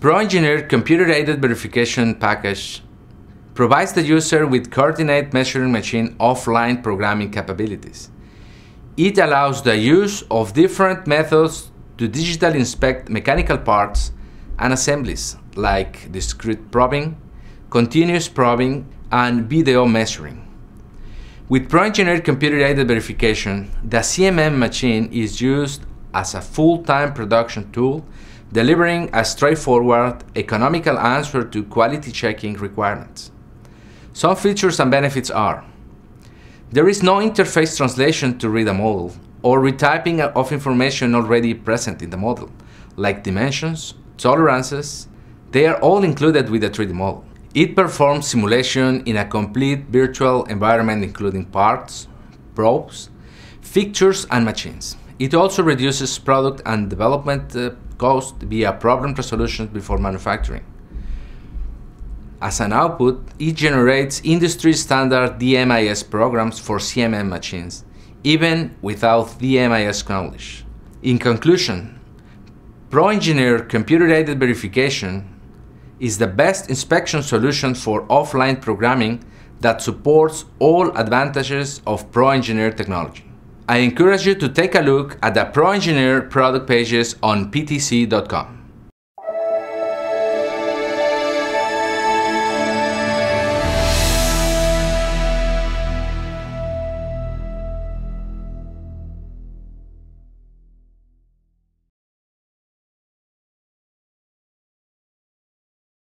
ProEngineer computer-aided verification package provides the user with coordinate measuring machine offline programming capabilities. It allows the use of different methods to digitally inspect mechanical parts and assemblies like discrete probing, continuous probing, and video measuring. With ProEngineer computer-aided verification, the CMM machine is used as a full-time production tool, delivering a straightforward, economical answer to quality checking requirements. Some features and benefits are there is no interface translation to read a model or retyping of information already present in the model, like dimensions, tolerances, they are all included with the 3D model. It performs simulation in a complete virtual environment including parts, probes, fixtures and machines. It also reduces product and development uh, cost via problem resolution before manufacturing. As an output, it generates industry standard DMIS programs for CMM machines, even without DMIS knowledge. In conclusion, ProEngineer computer-aided verification is the best inspection solution for offline programming that supports all advantages of ProEngineer technology. I encourage you to take a look at the ProEngineer product pages on ptc.com.